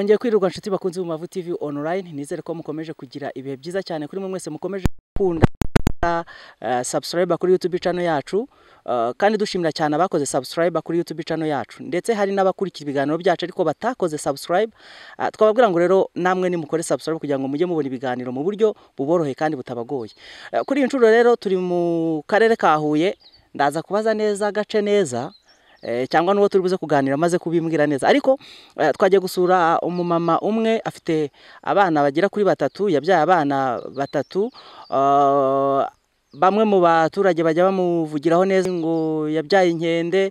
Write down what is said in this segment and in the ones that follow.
mwongeye kwirirwa nshuti bakunze mu mavu tv online. Nizere ko mukomeje kugira ibihe byiza cyane kuri mwe mwese mukomeje gukunda uh, subscribe kuri youtube channel yacu. Uh, kandi dushimira cyane abakoze subscribe kuri youtube channel yacu. Ndetse hari n'abakurikira ibiganiro byacu ariko batakoze subscribe. Uh, twababwira ngo rero namwe nimukore subscribe kugira ngo mujye mubona ibiganiro mu buryo buboroheye kandi butabagoye. Kuri iyi nshuro rero turi mu karere ka Huye. Ndaza kubaza neza agace neza. Cyangwa n'uwo turi buze kuganira maze kubimbwira neza. Ariko twagiye gusura umumama umwe afite abana bagera kuri batatu yabyaye abana batatu bamwe mu baturage bajya bamuvugiraho neza ngo yabyaye inkende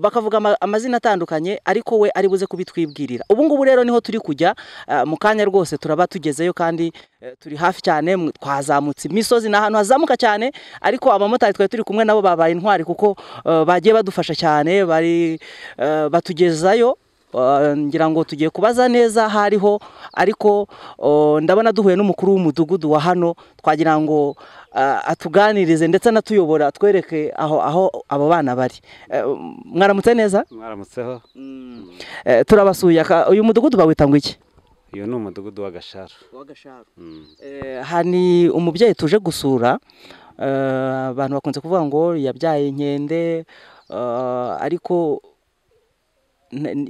bakavuga amazina atandukanye ariko we ari buze kubitwibwirira. Ubu ngubu rero ni ho turi kujya mu kanya rwose turaba tugezeyo kandi turi hafi cyane twazamutse. Imisozi ni ahantu hazamuka cyane ariko abamotari twari turi kumwe nabo babaye intwari kuko bagiye badufasha cyane bari batugezayo. Ngira ngo tugiye kubaza neza aho ariho ariko ndabona duhuye n'umukuru w'umudugudu wa hano twagira ngo atuganirize ndetse anatuyobora twereke aho aho abo bana bari. Mwaramutse neza? Mwaramutseho. Turabasuye uyu mudugudu bawita ngo iki? Uyu ni umudugudu w'agasharu hari umubyeyi tuje gusura abantu bakunze kuvuga ngo yabyaye inkende ariko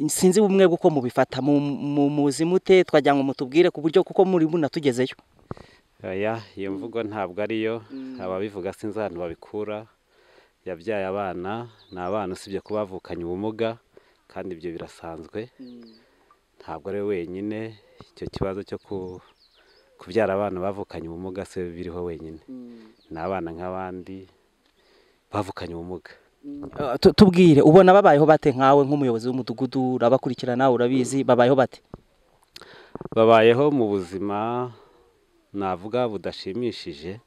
sinzi bumwe uko mubifata. Muzi mute twagira ngo mutubwire ku buryo kuko muri bunatugezeyo iyo mvugo ntabwo ariyo ababivuga sinzi ahantu babikura. Yabyaye abana ni abana usibye kuba bavukanye ubumuga kandi ibyo birasanzwe. Ntabwo ari we wenyine icyo kibazo cyo kubyara abana bavukanye ubumuga se biriho wenyine. Ni abana nk'abandi bavukanye ubumuga. Tubwire ubona babayeho bate nkawe nk'umuyobozi w'umudugudu urabakurikirana urabizi babayeho bate? Babayeho mu buzima navuga budashimishije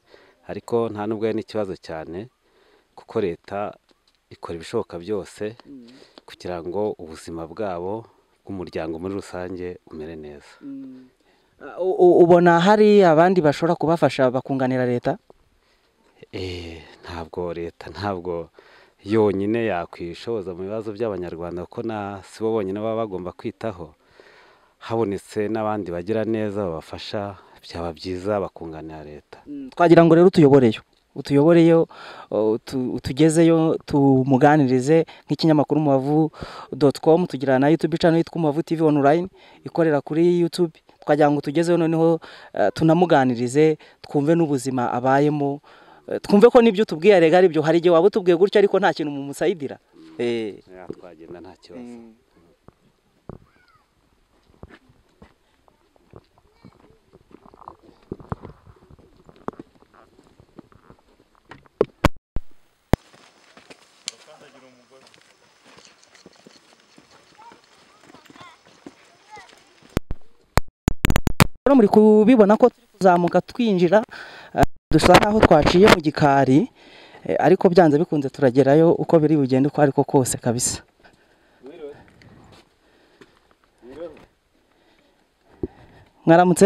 ariko nta nubwo ari n'ikibazo cyane kuko leta ikora ibishoboka byose kugira ngo ubuzima bwabo bw'umuryango muri rusange umere neza. Ubona hari abandi bashobora kubafasha bakunganira leta? Ntabwo leta ntabwo yonyine yakwishoboza mu bibazo by'abanyarwanda kuko si bo bonyine baba bagomba kwitaho. Habonetse n'abandi bagira neza babafasha byaba byiza bakunganira leta. Twagira ngo rero utuyoboreyo. Utuyoboreyo utugezeyo tumuganirize nk'ikinyamakuru mubavu doti komu tugira na yutube cano yitwa umubavu tivi onurayini ikorera kuri yutube twagira ngo tugezeyo noneho tunamuganirize twumve n'ubuzima abayemo twumve ko n'ibyo utubwiye rega ari byo. Hari igihe waba utubwiye gutyo ariko nta kintu mumusayidira. Twagenda nta kibazo. Muri kubibona ko turi kuzamuka twinjira dusa naho twaciye mu gikari ariko byanze bikunze turagerayo uko biri bugende uko ariko kose kabisa. Mwaramutse?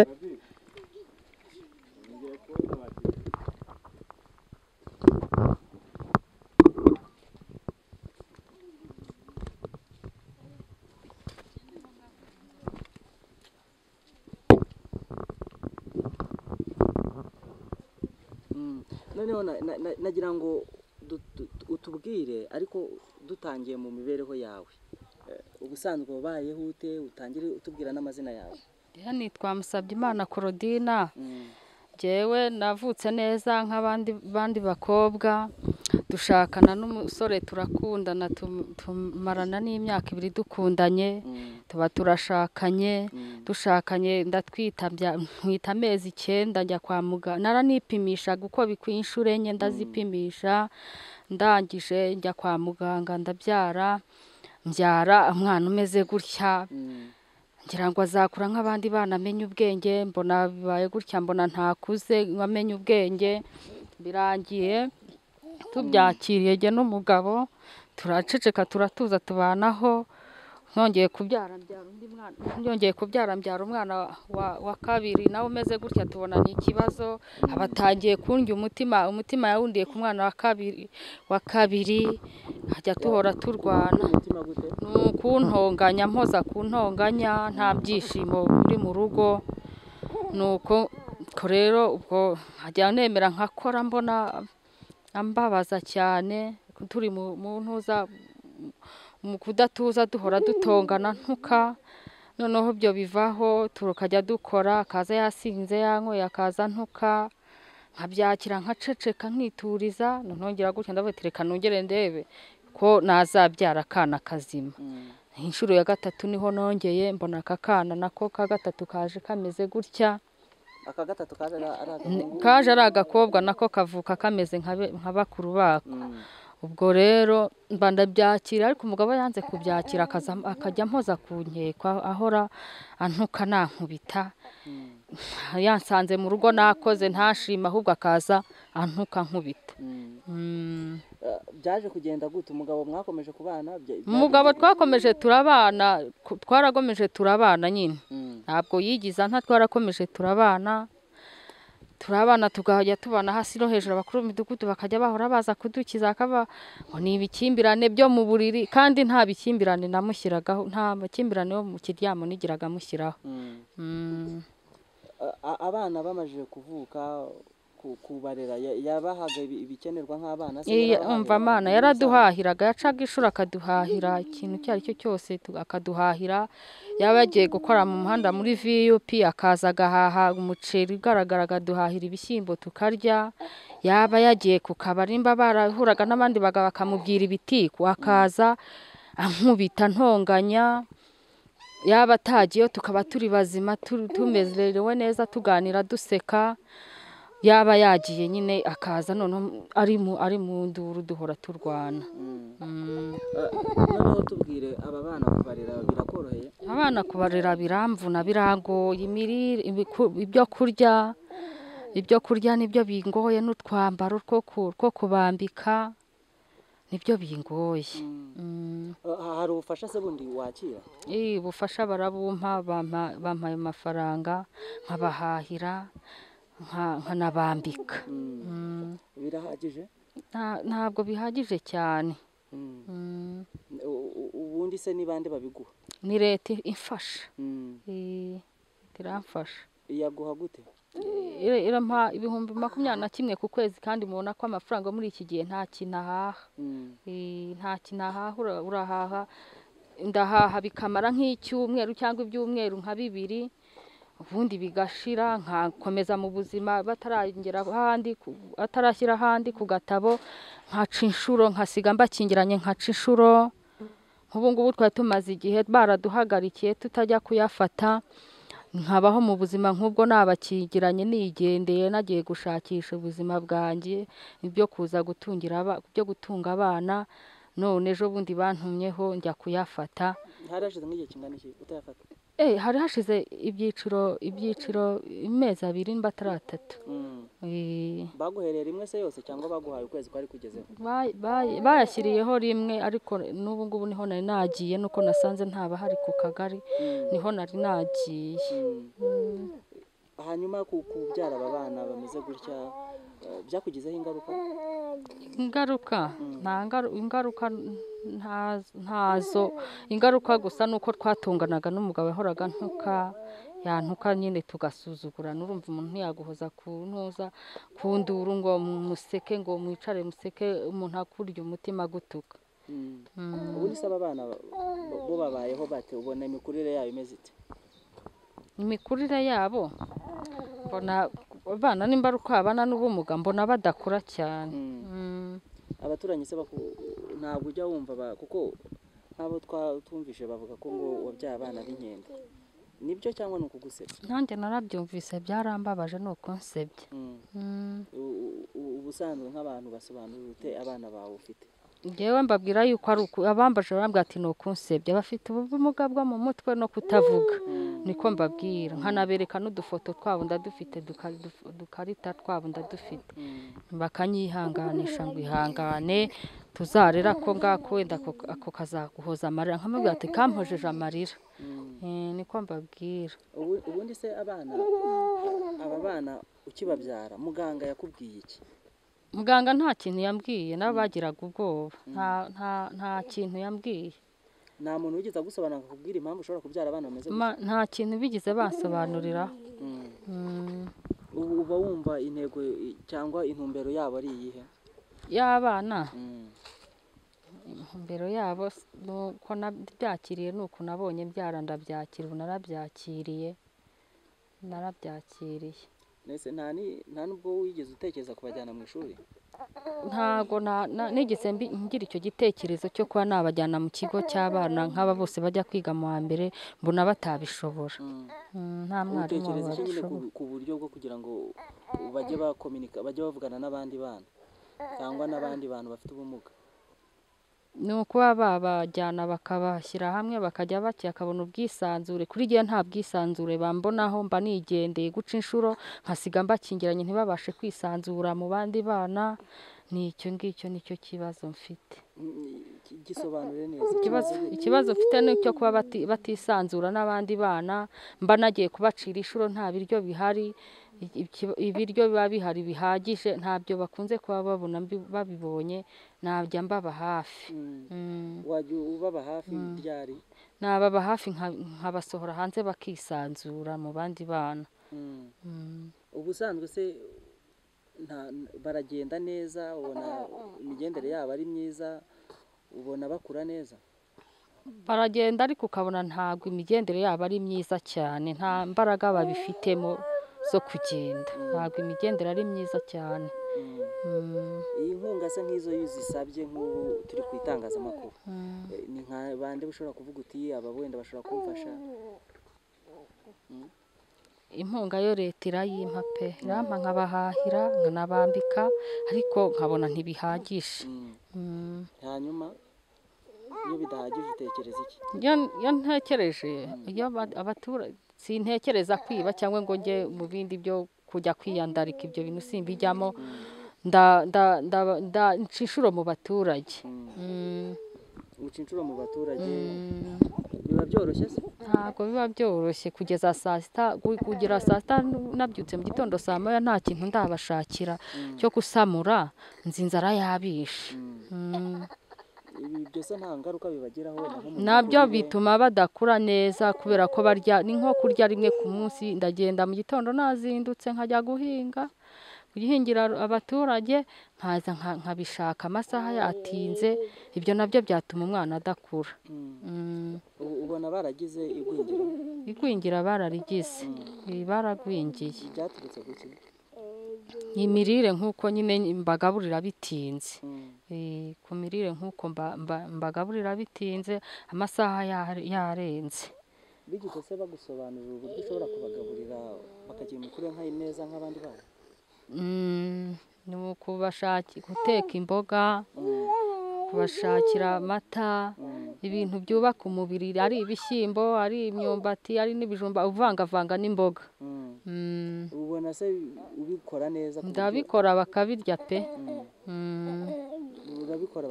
Noneho nagira ngo utubwire ariko dutangiye mu mibereho yawe. Ubusanzwe wabayeho ute? Utangire utubwira n'amazina yawe. Nitwa Musabyimana Korodina ngewe navutse neza nk'abandi bandi bakobwa. Dushakana n'umusore turakundana tumarana n'imyaka ibiri dukundanye tuba turashakanye dushakanye ndatwita ntwita amezi icyenda njya kwa muganga. Naranipimishaga uko bikwiye inshuro enye ndazipimisha ndangije njya kwa muganga ndabyara mbyara umwana umeze gutya. Ngira ngo azakura nk'abandi bana amenye ubwenge mbona bibaye gutya mbona ntakuze amenye ubwenge. Birangiye tubyakiriye jye n'umugabo turaceceka turatuza tubanaho. Nkongeye kubyara mbyara undi mwana yongeye kubyara mbyara umwana wa, kabiri nawe umeze gutya tubona ni ikibazo. Abatangiye kundya umutima umutima yawundiye ku mwana wa kabiri wa kabiri hajya tuhora turwana. Ni ukuntonganya mpoza ku ntonganya nta byishimo biri mu rugo. Nuko ko rero ubwo nkajya nemera nkakora mbona ambabaza cyane. Turi mu ntuza mu kudatuza duhora dutongana ntuka. Noneho ibyo bivaho tukajya dukora akaza yasinze yanyweye akaza ntuka. Nkabyakira nkaceceka nkituriza nongera gutya ndavuga reka nongere ndebe ko nazabyara akana kazima. Inshuro ya gatatu ni ho nongeye mbona aka kana nako ka gatatu kaje kameze gutya. Aka gatatu kaje ari agahungu kaje ari agakobwa nako kavuka kameze nka bakuru bako Mm. ubwo rero mba ndabyakira ariko umugabo yanze kubyakira akajya ampoza ku nkeko ahora antuka nankubita yansanze mu rugo nakoze ntashima ahubwo akaza antuka nkubita Mm. Mm. Byaje kugenda gute umugabo mwakomeje kubana umugabo twakomeje turabana twaragomeje turabana nyine? Mm. ntabwo yigiza nta twarakomeje turabana turabana tugajya tubana hasi no hejuru abakuru b'imidugudu bakajya bahora baza kudukiza akaba ngo ni ibikimbirane byo mu buriri kandi nta bikimbirane namushyiragaho nta makimbirane yo mu kiryamo nigiraga amushyiraho Mm. Mm. Abana bamajije kuvuka ku- kubarera. Ya- yabahaga ibi- ibikenerwa nk'abana se umva mana muri yaraduhahiraga yacaga ishuri akaduhahira ikintu icyo ari cyo cyose akaduhahira. Yaba yagiye gukora mu muhanda muri vup akaza agahaha umuceri ugaragara akaduhahira ibishyimbo tukarya. Yaba yagiye ku kabari nimba barahuraga n'abandi bagabo bakamubwira ibitiku akaza ankubita ntonganya. Yaba atagiyeyo tukaba turi bazima tu- tumerewe neza tuganira duseka. Yaba yagiye nyine akaza noneho ari mu ari mu nduru duhora turwana Mm. Mm. Eh, noneho tubwire aba bana kubarera birakoroheye abana kubarera biramvuna birangoye imirire ibyo kurya ibyo kurya ni byo bingoye n'utwambaro two ku- two kubambika ni byo bingoye Mm. Mm. Ha- hari ubufasha se bundi wakira ubufasha barabumpa bampa bampa ayo mafaranga nkabahahira nka- nkanabambika Mm. Mm. birahagije? Nta- ntabwo bihagije cyane. Mm. Ubundi se ni bande babiguha? Ni leta imfasha. Iramfasha. Yaguha gute? Ira- irampa ibihumbi makumyabiri na kimwe ku kwezi kandi mubona ko amafaranga muri iki gihe nta kintu ahaha nta kintu ahaha ura- urahaha. Ndahaha bikamara nk'icyumweru cyangwa ibyumweru nka bibiri. Ubundi bigashira nkakomeza mu buzima bataragera ahandi atarashyira ahandi ku gatabo nkaca inshuro nkasiga mbakingiranye nkaca inshuro. Nk'ubu ngubu twari tumaze igihe baraduhagarikiye tutajya kuyafata nkabaho mu buzima nk'ubwo nabakingiranye nigendeye nagiye gushakisha ubuzima bwanjye ibyo kuza gutungira byo gutunga abana none ejo bundi bantumyeho njya kuyafata. Hari hashize nk'igihe kingana iki utayafata? Hari hashize ibyiciro ibyiciro amezi abiri nimba atari atatu Mm. Eh, baguhereye rimwe se yose cyangwa baguhaye ukwezi kwari kugezeho bay- bay- bayashyiriyeho rimwe ariko n'ubu ngubu ni ho nari nagiye nuko nasanze ntabahari ku kagari Mm. ni ho nari nagiye Mm. Mm. Hanyuma ku- kubyara aba bana bameze gutya eh, byakugizeho ingaruka? Ingaruka? Ngaru- ingaruka nta- ntazo ingaruka gusa ni uko twatunganaga n'umugabo yahoraga ntuka yantuka nyine tugasuzugurana urumva umuntu ntiyaguhoza ku ntuza ku nduru ngo museke ngo mwicare museke umuntu akurya umutima agutuka Mm. Mm. ubundi se aba bana bo- bo babayeho bate? Ubona imikurire yabo imeze ite? Imikurire yabo mbona abana nimba ari uko babana n'ubumuga mbona badakura cyane Mm. Mm. abaturanyi se ntabwo ujya wumva kuko nk'abo twumvishe bavuga ko ngo wabyaye abana b'inkende ni byo cyangwa ni ukugusebya nanjye narabyumvise byarambabaje ni uko nsebye Mm. Mm. U- u- ubusanzwe nk'abantu basobanura ute abana bawe ufite ngewe mbabwira yuko ari uku abambaje barambwira ati ni ukunsebya. Bafite ubumuga bwo mu mutwe no kutavuga. Niko mbabwira. Nkanabereka n'udufoto twabo ndadufite duka- duf- udukarita twabo ndadufite. Mm. bakanyihanganisha ngo ihangane tuzarera ako ngako wenda ako kazaguhoza amarira. Nkamubwira ati kampojeje amarira. Mm. Eh, niko mbabwira. Ubu- ubundi se abana aba bana ukibabyara muganga yakubwiye iki? Muganga nta kintu yambwiye nabo bagiraga ubwoba. Nta nta kintu yambwiye. Nta muntu wigeze agusobanura akakubwira impamvu ushobora kubyara abana bameze gutya. nta kintu bigeze bansobanurira Mm. Mm, ubu uba wumva intego cyangwa intumbero yabo ari iyihe? Y'abana. Mm. intumbero yabo ni uko nabyakiriye ni uko nabonye byara ndabyakira ubu narabyakiriye. Narabyakiriye. Nta ni- nta nubwo wigeze utekereza kubajyana mu ishuri? Na- nigeze ngira icyo gitekerezo cyo kuba nabajyana mu kigo cy'abana nk'aba bose bajya kwiga mu wa mbere mbona batabishobora Mm. Mm, nta mwarimu wabishobora ku, ku buryo bwo kugira ngo bajye bavugana n'abandi bana? Cyangwa n'abandi bantu bafite ubumuga? Ni ukuba babajyana bakabashyira hamwe bakajya bati akabona ubwisanzure. Kuri gihe nta bwisanzure bambonaho mba nigendeye guca inshuro nkasiga mbakingiranye ntibabashe kwisanzura mu bandi bana. Ni icyo ngicyo ni cyo kibazo mfite. Ikibazo ikibazo mfite ni icyo kuba bati- batisanzura n'abandi bana. Mba nagiye kubacira inshuro nta biryo bihari. Ibiryo biba bihari bihagije ntabyo bakunze kuba babona babibonye najya mbaba hafi Mm. Mm. wajya ubaba hafi ryari nababa hafi nka- nkabasohora hanze bakisanzura mu bandi bana Mm. Mm. ubusanzwe se baragenda neza ubona imigendere yabo ari myiza ubona bakura neza baragenda ariko ukabona ntabwo imigendere yabo ari myiza cyane nta mbaraga babifitemo zo kugenda ntabwo imigendere ari myiza cyane Mm. Iyi nkunga se nk'izo iyo uzisabye nk'ubu turi ku itangazamakuru Mm. Eh, ni nka bande ushobora kuvuga uti aba wenda bashobora kumfasha inkunga yo leta irayimpa pe irampa nkabahahira nkanabambika ariko nkabona ntibihagije Mm. Mm. hanyuma iyo bidahagije utekereza iki? Iyo ntekereje iyo aba- abaturage sintekereza kwiba cyangwa ngo njye mu bindi byo kujya kwiyandarika ibyo bintu simbijyamo nda nca inshuro mu baturage. Uca inshuro mu baturage. Mm. biba byoroshye se? Ntabwo biba byoroshye kugeza saa sita kugera saa sita nabyutse mu gitondo saa moya nta kintu ndabashakira. Cyo gusamura nzi inzara yabishe. Mm. byose nta ngaruka bibagiraho na byo bituma badakura neza kubera ko barya ni nko kurya rimwe ku munsi ndagenda mu gitondo nazindutse nkajya guhinga guhingira abaturage nkaza nka- nkabishaka amasaha yatinze ibyo na byo byatuma umwana adakura. Mm. Mm, ubona baragize igwingira? Igwingira bararigize. Eh, baragwingiye. Imirire nk'uko nyine mbagaburira bitinze. Mm. Eh, ku mirire nk'uko mba- mba- mbagaburira bitinze amasaha yare- yarenze bigeze se bagusobanurira uburyo ushobora kubagaburira bakagira imikurire nka neza nk'abandi bana Mm, ni ukubashaki guteka imboga Mm. Kubashakira amata Mm. ibintu byubaka umubiri ari ibishyimbo ari imyumbati ari n'ibijumba uvangavanga n'imboga. Mm. Mm, ubona se ubikora neza ndabikora bakabirya pe. Mm. Mm,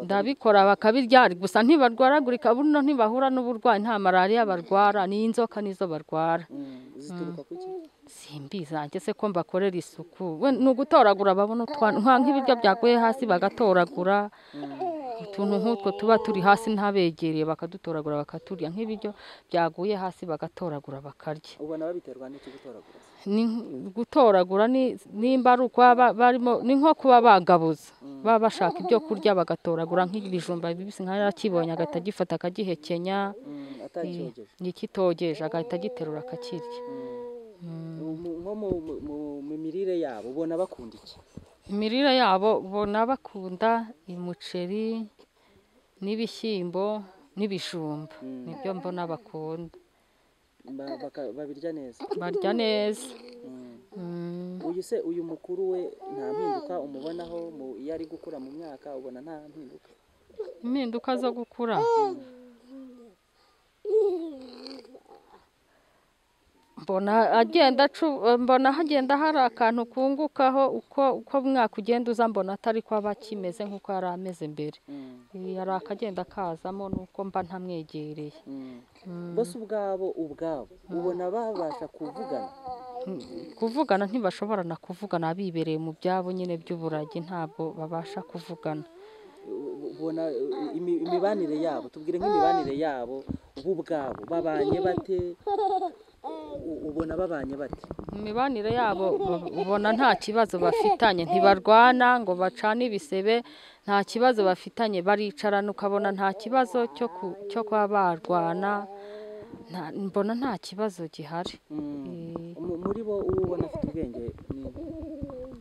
ndabikora bakabirya. Gusa ntibarwaragurika buno ntibahura n'uburwayi nta malariya barwara n'inzoka nizo barwara. Mm. nanjye se ko mbakorera isuku? Ni ugutoragura babona nk'ibiryo byaguye hasi bagatoragura. Utuntu nk'utwo tuba turi hasi ntabegereye bakadutoragura bakaturya. Nk'ibiryo byaguye hasi bagatoragura bakarya ubona babiterwa n'iki gutoragura? Ni gutoragura ni nimba ari ukuba ba- barimo ni nko kuba bagabuza. Baba bashaka ibyo kurya bagatoragura nk'ibijumba bibisi nka yarakibonye agahita agifata akagihekenya Mm. atacyogeje ikitogeje agahita agiterura akakirya. Mu- nko mu- mirire yabo ubona bakunda iki? Imirire yabo ubona bakunda umuceri n'ibishyimbo n'ibijumba. Nibyo mbona bakunda. Babirya neza? Barya neza. Mm. Mm, uyu se uyu mukuru we nta mpinduka umubonaho mu- iyo ari gukura mu myaka ubona nta mpinduka. Impinduka zo gukura? Mbona agenda acu- mbona hagenda hari akantu kungukaho uko uko umwaka ugenda uza mbona atari ko aba akimeze nk'uko yari ameze mbere. Eh, hari akagenda kazamo nuko mba ntamwegereye. Bose ubwabo ubwabo. Ubona babasha kuvugana. Kuvugana ntibashobora na kuvugana. Bibereye mu byabo nyine by'uburagi ntabwo babasha kuvugana. Ubona imi- imibanire yabo. Tubwire nk'imibanire yabo bo ubwabo babanye bate? Ubona babanye bate imibanire yabo ba- ubona nta kibazo bafitanye. Ntibarwana ngo bacane ibisebe nta kibazo bafitanye. Baricarana ukabona nta kibazo cyo ku- cyo kuba barwana. Mbona nta kibazo gihari. Mu- muri bo uwo ubona afite ubwenge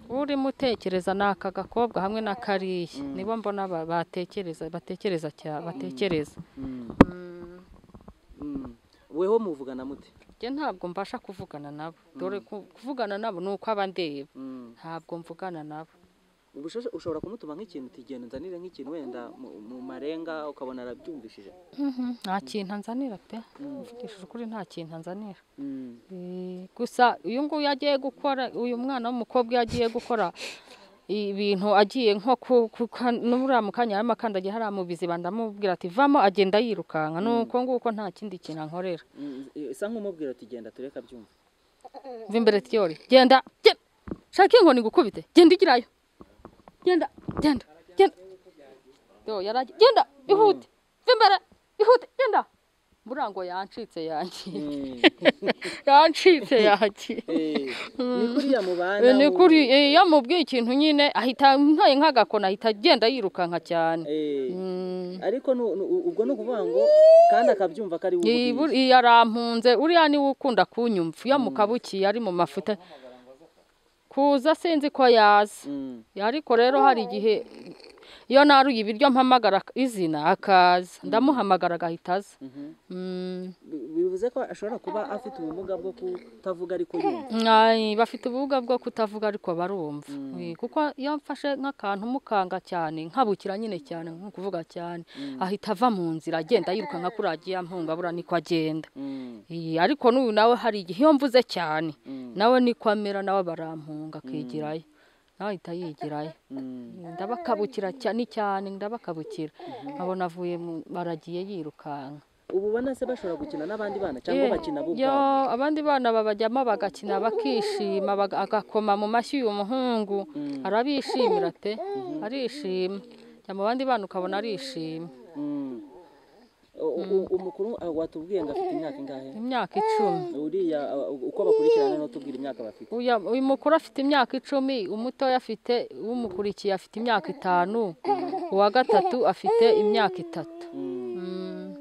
urimo utekereza ni aka gakobwa hamwe na kariya. Nibo mbona ba- batekereza batekereza batekereza. Mm. Mm. Mm. weho muvugana mute? Njye ntabwo mbasha kuvugana nabo. Dore ku- kuvugana nabo ni uko aba ndeba. Mm. ntabwo mvugana nabo. Ushobora kumutuma nk'ikintu utigenda nzanire nk'ikintu wenda mu- marenga ukabona arabyumvishije. Mhm, nta kintu anzanira pe. Mvugishije ukuri nta kintu anzanira Mm. Eh, gusa uyu nguyu agiye gukora uyu mwana w'umukobwa iyo agiye gukora ibintu agiye nko n'uriya mu kanya yarimo akandagiye hariya mu biziba ndamubwira ati vamo agenda yirukanka. Nuko nguko nta kindi kintu ankorera. Mm. isa nk'umubwira ati genda tureka byumva mva imbere tiyori genda shaka inkoni gukubite genda igirayo genda genda genda. Genda ihute. Mva imbere ihute genda. Buriya ngo yancitse yagiye yancitse yagiye ni kuri iyo amubwiye ikintu nyine ahita ntaye nk'agakona ahita agenda yirukanka cyane ariko ubwo ni ukuvuga ngo kandi akabyumva ko ari we Iyi bur- ubwiye iyi yarampunze uriya ni we ukunda kunyumva iyo mukabukiye ari mu mafuta kuza sinzi ko yaza ariko rero hari igihe iyo naruye ibiryo mpamagara izina akaza ndamuhamagara agahita aza Mhm. Mm. Bi- bivuze ko ashobora kuba afite ubumuga bwo kutavuga ariko yumva bafite ubumuga bwo kutavuga ariko barumva Eh, kuko iyo mfashe nk'akantu mukanga cyane nkabukira nyine cyane nko kuvuga cyane ahita ava mu nzira agenda yirukanka kuri agiye ampunga buriya niko agenda Mm. Ariko n'uyu nawe hari igihe iyo mvuze cyane Mm. nawe niko amera nawe barampunga akigirayo ahita yigirayo Mm. ndabakabukira cyane cyane ndabakabukira. Nkabona avuye mu- baragiye yirukanka. Ubu ubona se bashobora gukina n'abandi bana cyangwa Eh, bakina bo abandi bana babajyamo bagakina bakishima agakoma mu mashyi uyu muhungu. Arabishimira pe arishima. Jya mu bandi bana ukabona arishima. Mm. Umukuru uh, watubwiye ngo afite imyaka ingahe? Imyaka icumi. Uriya uh, uko bakurikirana no tubwira imyaka bafite. Uyu mukuru afite imyaka icumi umutoya afite umukurikiye afite imyaka itanu uwa gatatu afite imyaka itatu. Mm. Mm.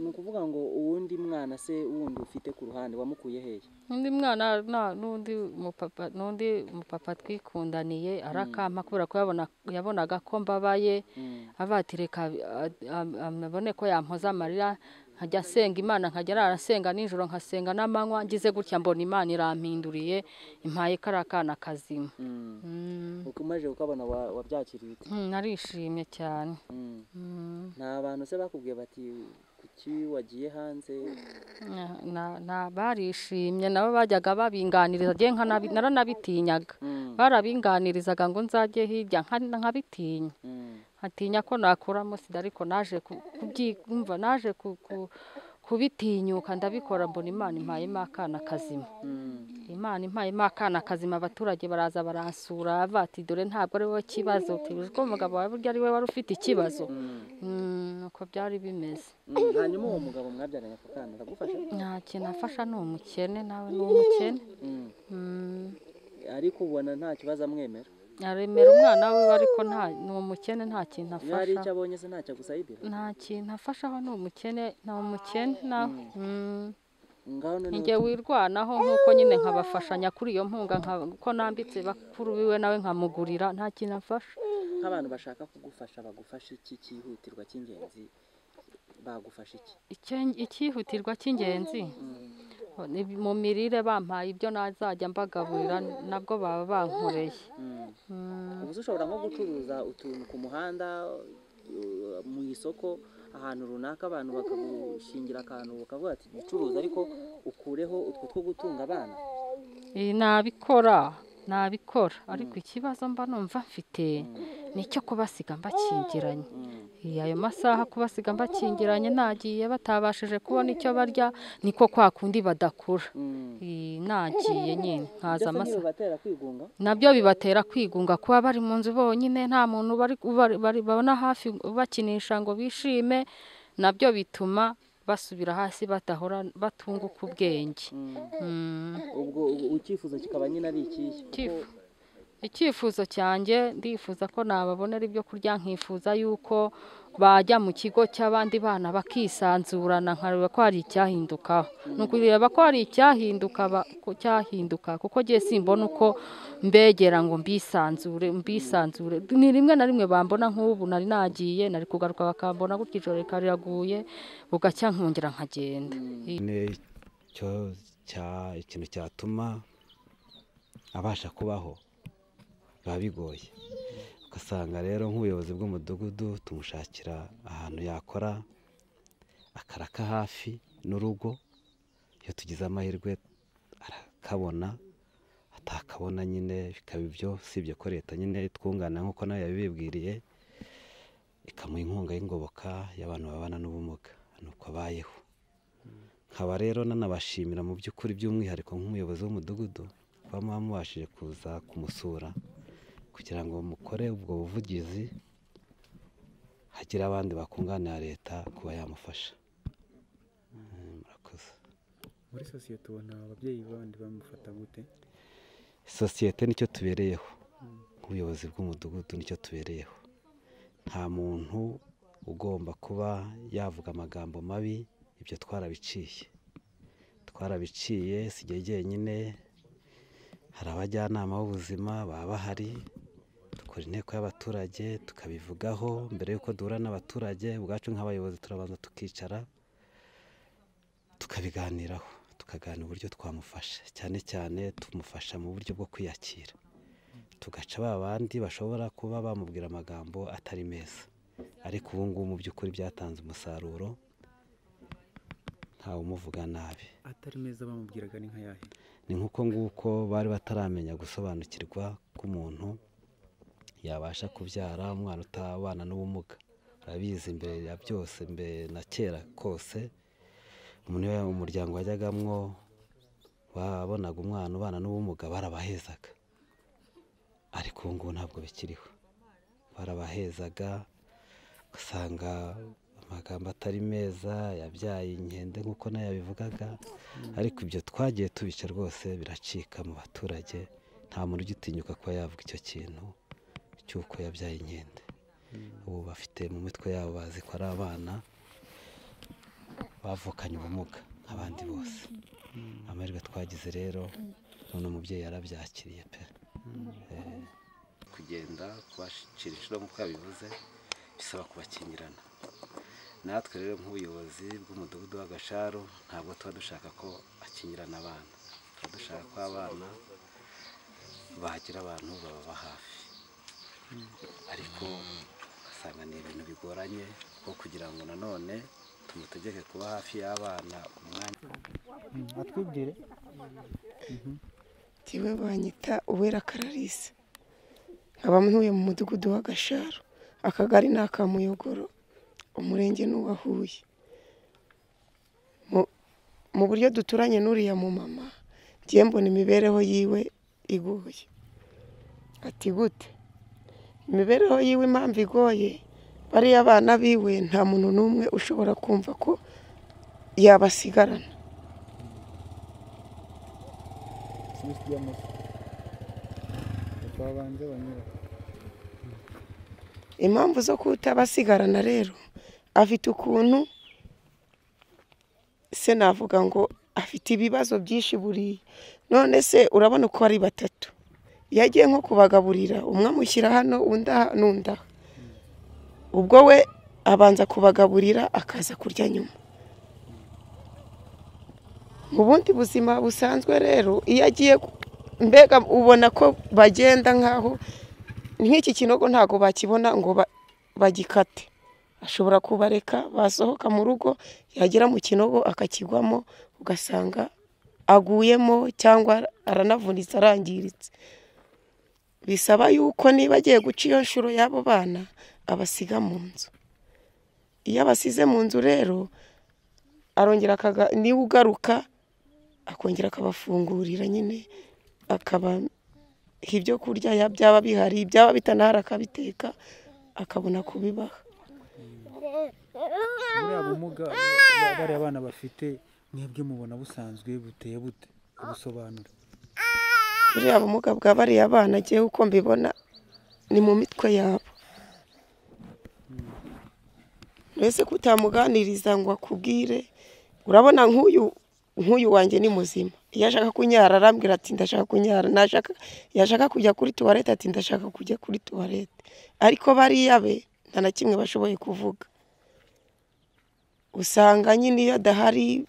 ni ukuvuga ngo uwundi mwana se wundi ufite ku ruhande wamukuye hehe undi mwana na- n'undi mupapa n'undi mupapa twikundaniye arakampa kubera ko yabona- yabonaga ko mbabaye Mm. avuga ati reka a- a- amabone ko yampoza amarira nkajya asenga imana nkajya arasenga nijoro nkasenga n'amanywa ngize gutya mbona imana irampinduriye impaye kariya kana kazima Mm. Mm. uko umaze ukabona wa- wabyakiriye Mm, narishimye cyane Mm. Mm. nta bantu se bakubwiye bati kuki wagiye hanze na- barishimye nabo bajyaga babinganiriza naranabitinyaga Mm. barabinganirizaga ngo nzajye hirya nka- nkabitinya Mm. nkatinya ko nakuramo sida ariko naje ku- kubyumva naje ku- kubitinyuka ndabikora mbona imana impayemo akana kazima. Mm. imana impayemo akana kazima abaturage baraza baransura bati dore ntabwo ari wowe kibazo tuzi ko umugabo wawe burya ari we wari ufite ikibazo? Mm. Mm, uko byari bimeze. Hanyuma uwo mugabo mwabyaranye ako kana aragufasha nta kintu afasha ni umukene nawe ni umukene. Ariko ubona nta kibazo amwemera. Aremera umwana wiwe ariko nta ni umukene nta kintu iyo hari afasha icyo abonye se ntacyo agusayidira nta kintu afashaho ni umukene ni umukene nawe Mm. none njye wirwanaho nk'uko nyine nkabafashanya kuri iyo mpunga ko nambitse bakuru biwe nawe nkamugurira nta kintu afasha. Nk'abantu bashaka kugufasha bagufasha iki cyihutirwa cy'ingenzi? Bagufasha iki? Icyihutirwa cy'ingenzi? Ni mu mirire bampaye ibyo nazajya mbagaburira nabwo baba bankoreye Mm. Mm. ubu ushobora nko gucuruza utuntu ku muhanda uh, mu isoko ahantu runaka abantu bakagushingira akantu bakavuga ati gicuruza ariko ukureho utwo two gutunga abana. Eh, nabikora nabikora. Ariko ikibazo mba numva mfite ni icyo kubasiga mbakingiranye ayo masaha kubasiga mbakingiranye nagiye batabashije kubona icyo barya niko kwa kundi badakura. Eh, nagiye nyine nkaza amasaha. na byo bibatera kwigunga kuba bari mu nzu bonyine nta muntu babona hafi bakinisha ngo bishime na byo bituma basubira hasi badahora batunguka ubwenge. Mm. ubwo ubu icyifuzo kikaba nyine ari ikihe icyifuzo cyanjye ndifuza ko nababonera ibyo kurya nkifuza yuko bajya mu kigo cy'abandi bana bakisanzurana nkareba ko hari icyahindukaho ni ukureba ko hari icyahinduka cyahinduka kuko ngiye simbona uko mbegera ngo mbisanzure mbisanzure. Ni rimwe na rimwe bambona nk'ubu nari nagiye nari kugaruka bakambona gutya ijoro riraguye bugacya nkongera nkagenda. Ikintu cyatuma abasha kubaho. Biba bigoye. Ugasanga rero nk'ubuyobozi bw'umudugudu tumushakira ahantu yakora akaraka hafi n'urugo iyo tugize amahirwe arakabona atakabona nyine bikaba ibyo usibye ko leta nyine itwungana nk'uko na yo yabibibwiriye ikamuha inkunga y'ingoboka y'abantu babana n'ubumuga. Ni uko abayeho nkaba rero nanabashimira mu by'ukuri by'umwihariko nk'umuyobozi w'umudugudu muba mubashije kuza kumusura. Kugira ngo mukore ubwo buvugizi hagire abandi bakunganira leta kuba yamufasha. Mm, murakoze. Muri sosiyete ubona ababyeyi bandi bamufata gute? Sosiyete ni cyo tubereyeho. Nk'ubuyobozi bw'umudugudu ni cyo tubereyeho. Nta muntu ugomba kuba yavuga amagambo mabi ibyo twarabiciye twarabiciye si jye jyenyine. Hari abajyanama b'ubuzima baba bahari. Dukora inteko y'abaturage tukabivugaho mbere y'uko duhura n'abaturage ubwacu nk'abayobozi turabanza tukicara tukabiganiraho tukaganira uburyo twamufasha. Cyane cyane tumufasha mu buryo bwo kwiyakira. Tugaca ba bandi bashobora kuba bamubwira amagambo atari meza. Ariko ubu ngubu mu by'ukuri byatanze umusaruro ntawe umuvuga nabi. Atari meza bamubwiraga ni nka yahe? Ni nk'uko nguko bari bataramenya gusobanukirwa k'umuntu yabasha kubyara umwana utabana n'ubumuga. Arabizi mbere ya byose mbere na kera kose umuryango wajyagamwo wabonaga umwana ubana n'ubumuga barabahezaga. Ariko ubu ngubu ntabwo bikiriho. Barabahezaga ugasanga amagambo atari meza yabyaye inkende nk'uko na yo yabivugaga. Ariko ibyo twagiye tubica rwose biracika mu baturage nta muntu ugitinyuka kuba yavuga icyo kintu. Cy'uko yabyaye inkende. Ubu bafite mu mitwe yabo bazi ko ari abana bavukanye ubumuga nk'abandi bose. Amahirwe twagize rero none umubyeyi yarabyakiriye pe. Eh, kugenda kubashikira inshuro nk'uko yabivuze bisaba kubakingirana. Natwe rero nk'ubuyobozi bw'umudugudu w'agasharu ntabwo tuba dushaka ko akingirana abana. Tuba dushaka ko abana bagira abantu bababa hafi. Ariko ugasanga ni ibintu bigoranye kuko kugira ngo nanone tumutegeke kuba hafi y'abana umwanya. Atwibwire. Jyewe banyita uwera kararisa nkaba ntuye mu mudugudu w'agasharu akagari ni aka muyogoro. Umurenge ni Mu- buryo duturanye n'uriya mu mama ngiye mbona imibereho yiwe igoye ati gute? Imibereho yiwe impamvu igoye. Bariya abana biwe nta muntu n'umwe ushobora kumva ko yabasigarana impamvu zo kutabasigarana rero afite ukuntu se navuga ngo afite ibibazo byinshi buriya none se urabona uko ari batatu. Iyo agiye nko kubagaburira. Umwe amushyira hano undi aha n'undi aha. Ubwo we abanza kubagaburira akaza kurya nyuma. Mu bundi buzima busanzwe rero iyo agiye mbega ubona ko bagenda nk'aho nk'iki kinogo ntabwo bakibona ngo ba- bagikate. Ashobora kubareka basohoka mu rugo yagera mu kinogo akakigwamo ugasanga aguyemo cyangwa aranavunitse arangiritse. Bisaba yuko niba agiye guca iyo nshuro y'abo bana abasiga mu nzu. Iyo abasize mu nzu rero arongera niba ugaruka akongera akabafungurira nyine akabaha ibyo kurya ya- byaba bihari byaba bitanahari akabiteka akabona kubibaha. Buriya bumuga ba- bariya abana bafite mwebwe mubona busanzwe buteye bute? Ubusobanuro buriya bumuga bwa bariya bana agiye uko mbibona ni mu mitwe yabo. Mbese kutamuganiriza ngo akubwire urabona nk'uyu nk'uyu wanjye ni muzima. Iyo ashaka kunyara arambwira ati ndashaka kunyara. Nashaka yashaka kujya kuri tuwarete ati ndashaka kujya kuri tuwarete ariko bariya be nta na kimwe bashoboye kuvuga. Usanga nyine iyo adahari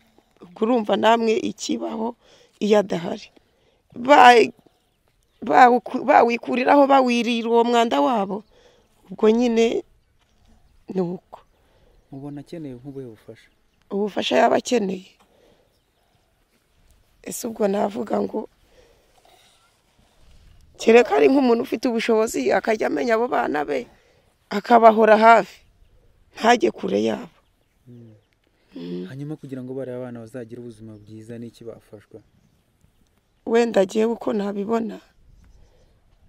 kurumva namwe ikibaho iyo adahari. Bawikuriraho bawirira uwo mwanda wabo. Ubwo nyine ni uko. Mubona akeneye nk'ubuhe bufasha ubufasha? Yaba akeneye. Ese ubwo navuga ngo kereka ari nk'umuntu ufite ubushobozi akajya amenya abo bana be akabahora hafi. Ntajye kure yabo. Hanyuma kugira ngo bariya abana bazagire ubuzima bwiza n'iki bafashwa? Wenda agiye uko nabibona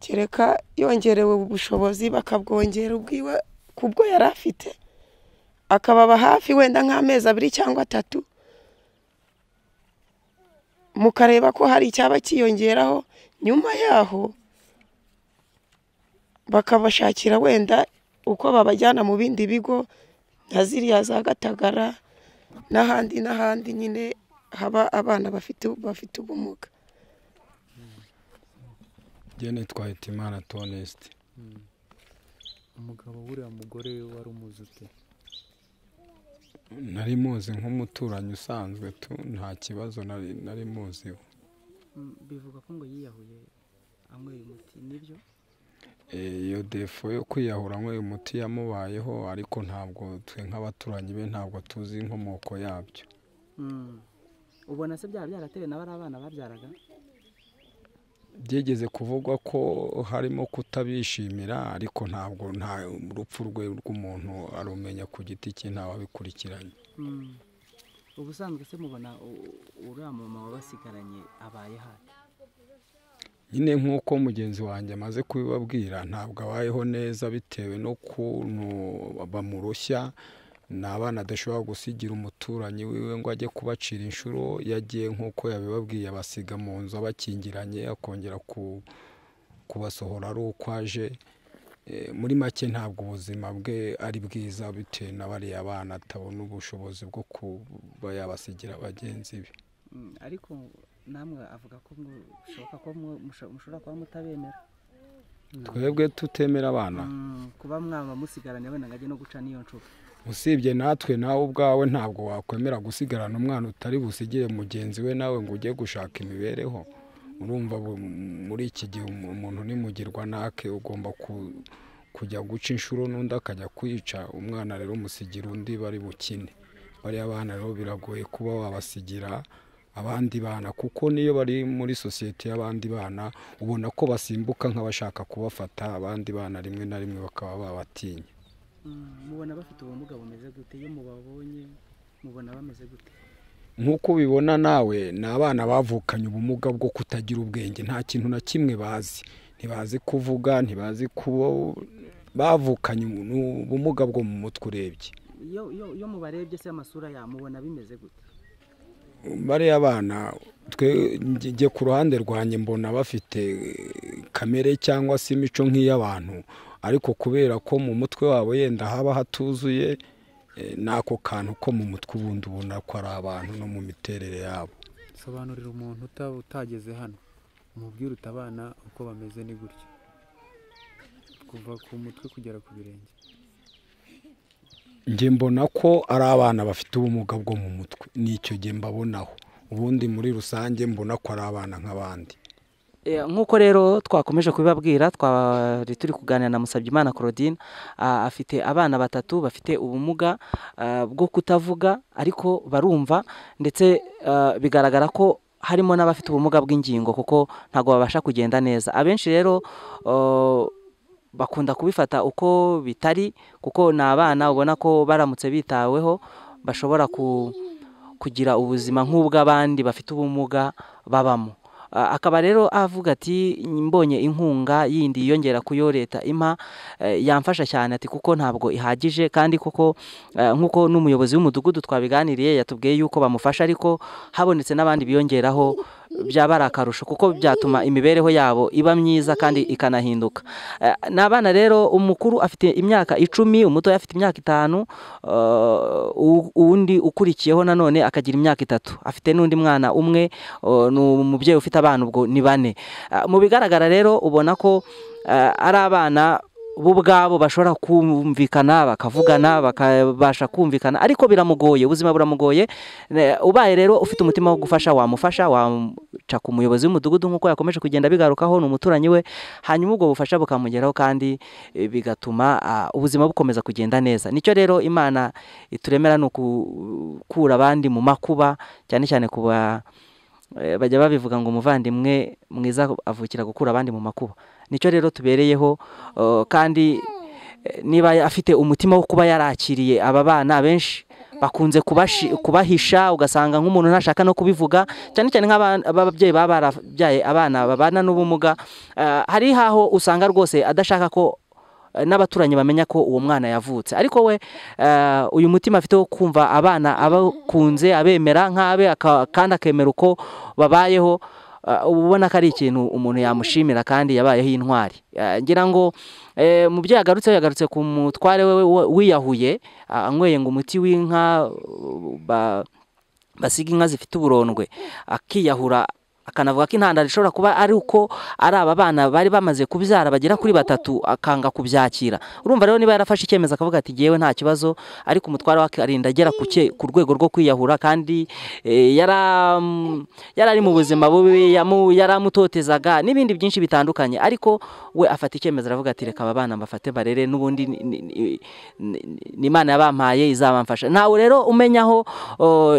kereka yongerewe ubushobozi bakabwongera ubwiwe ku bwo yari afite. Akababa hafi wenda nk'amezi abiri cyangwa atatu. Mukareba ko hari icyaba cyiyongeraho nyuma yaho bakabashakira wenda uko babajyana mu bindi bigo nka ziriya za gatagara n'ahandi n'ahandi nyine haba abana bafite ubumuga. Njye nitwa hitimana tonesite umugabo w'uriya mugore wari umuzi ute nari muzi nk'umuturanyi usanzwe tu nta kibazo nari muziho bivuga ko ngo yiyahuye anyweye umuti ni byo? Eh, iyo defo yo kwiyahura anyweye umuti yamubayeho ariko ntabwo twe nk'abaturanyi be ntabwo tuzi inkomoko yabyo. Ubona se byaba byaratewe na bariya abana babyaraga? Byigeze kuvugwa ko harimo kutabishimira ariko ntabwo nta urupfu rwe rw'umuntu arumenya ku giti cye ntawabikurikiranye ubusanzwe se mubona uriya mama wabasigaranye abaye hafi nyine nk'uko mugenzi wanjye amaze kubibabwira ntabwo abayeho neza bitewe n'ukuntu bamurushya ni abana adashobora gusigira umuturanyi wiwe ngo ajye kubacira inshuro yagiye nk'uko yabibabwiye abasiga mu nzu abakingiranye akongera ku- kubasohora ari uko aje. Eh, muri make ntabwo ubuzima bwe ari bwiza bitewe na bariya bana atabona ubushobozi bwo kuba yabasigira bagenzi be. Mm, ariko namwe avuga ko bishoboka ko mushobora kuba mutabemera twebwe tutemera abana. Mm, kuba mwaba musigaranye wenda ngo ajye no guca n'iyo nshuro. Usibye natwe nawe ubwawe ntabwo wakwemera gusigarana umwana utari busigire mugenzi we nawe ngo ujye gushaka imibereho. Urumva muri iki gihe umu- umuntu nimugirwa nake ugomba ku- kujya guca inshuro n'undi akajya kwica umwana rero umusigira undi bari bukine. Bariya bana rero biragoye kuba wabasigira abandi bana kuko niyo bari muri sosiyete y'abandi bana ubona ko basimbuka nk'abashaka kubafata abandi bana rimwe na rimwe bakaba babatinya. Mubona bafite ubumuga bumeze gute? Iyo mubabonye mubona bameze gute? Nk'uko ubibona nawe ni abana bavukanye ubumuga bwo kutagira ubwenge. Nta kintu na kimwe bazi. Ntibazi kuvuga ntibazi kuba bavukanye ubumuga bwo mu mutwe urebye. Iyo mubarebye se amasura yabo mubona bimeze gute? Bariya bana njye ku ruhande rwanjye mbona bafite kamere cyangwa se imico nk'iy'abantu. Ariko kubera ko mu mutwe wabo yenda haba hatuzuye eh, n'ako kantu ko mu mutwe ubundi ubona ko ari abantu no mu miterere yabo. Sobanurira umuntu uta- utageze hano. Umubwire uti abana uko bameze ni gutya. Kuva ku mutwe kugera ku birenge. Njye mbona ko ari abana bafite ubumuga bwo mu mutwe. Nicyo gihe mbabonaho. Ubundi muri rusange mbona ko ari abana nk'abandi. Nk'uko rero twakomeje kubibabwira twari turi kuganira na Musabyimana Claudine afite abana batatu bafite ubumuga bwo kutavuga ariko barumva ndetse bigaragara ko harimo n'abafite ubumuga bw'ingingo kuko ntabwo babasha kugenda neza. Abenshi rero bakunda kubifata uko bitari kuko ni abana ubona ko baramutse bitaweho bashobora ku, kugira ubuzima nk'ubw'abandi bafite ubumuga babamo. Akaba rero avuga ati mbonye inkunga yindi yiyongera ku yo leta impa. Eh, yamfasha cyane ati kuko ntabwo ihagije kandi koko eh, nk'uko n'umuyobozi w'umudugudu twabiganiriye yatubwiye yuko bamufasha ariko habonetse n'abandi biyongeraho byaba ari akarusho kuko byatuma imibereho yabo iba myiza kandi ikanahinduka. Eh, ni abana rero umukuru afite imyaka icumi umutoya afite imyaka itanu eh, uwundi ukurikiyeho nanone akagira imyaka itatu. Afite n'undi mwana umwe oh, ni umubyeyi ufite abana ubwo ni bane. Mu bigaragara rero ubona ko ari abana bo ubwabo bashobora kumvikana bakavugana bakabasha kumvikana ariko biramugoye ubuzima buramugoye. Ne- ubaye rero ufite umutima wo gufasha wamufasha waca ku muyobozi w'umudugudu nk'uko yakomeje kugenda bigarukaho ni umuturanyi we. Hanyuma ubwo bufasha bukamugeraho kandi eh, bigatuma ah, ubuzima bukomeza kugenda neza. Nicyo rero imana ituremera ni ukukura abandi mu makuba cyane cyane ku ba Eh, bajya babivuga ngo umuvandimwe mwiza avukira gukura abandi mu makuba. Nicyo rero tubereyeho eh, kandi eh, niba afite umutima wo kuba yarakiriye aba bana benshi bakunze kubahisha ugasanga nk'umuntu ntashaka no kubivuga cyane cyane nk'ababyeyi baba barabyaye abana babana n'ubumuga eh, hari haho usanga rwose adashaka ko eh, n'abaturanyi bamenya ko uwo mwana yavutse. Ariko we eh, uyu mutima afite wo kumva abana abakunze abemera nk'abe kandi akemera uko babayeho eh, ubona ko ari ikintu umuntu yamushimira kandi yabayeho intwari. Eh, ngira ngo eh, mu byo yagarutseho yagarutse ku mutware we wiyahuye ah, anyweye ngo umuti w'inka ba- basiga inka zifite uburondwe akiyahura akanavuga ko intandaro ishobora kuba ari uko ari aba bana bari bamaze kubyara bagera kuri batatu akanga kubyakira. Urumva rero niba yarafashe icyemezo akavuga ati ngewe nta kibazo ariko umutware we akarinda agera ku rwego rwo kwiyahura kandi eh, yara- yari ari mu buzima bubi yamu- yaramutotezaga n'ibindi byinshi bitandukanye. Ariko we afata icyemezo aravuga ati reka aba bana mbafate barere n'ubundi ni- Imana yabampaye izabamfasha ntawe rero umenyaho oh,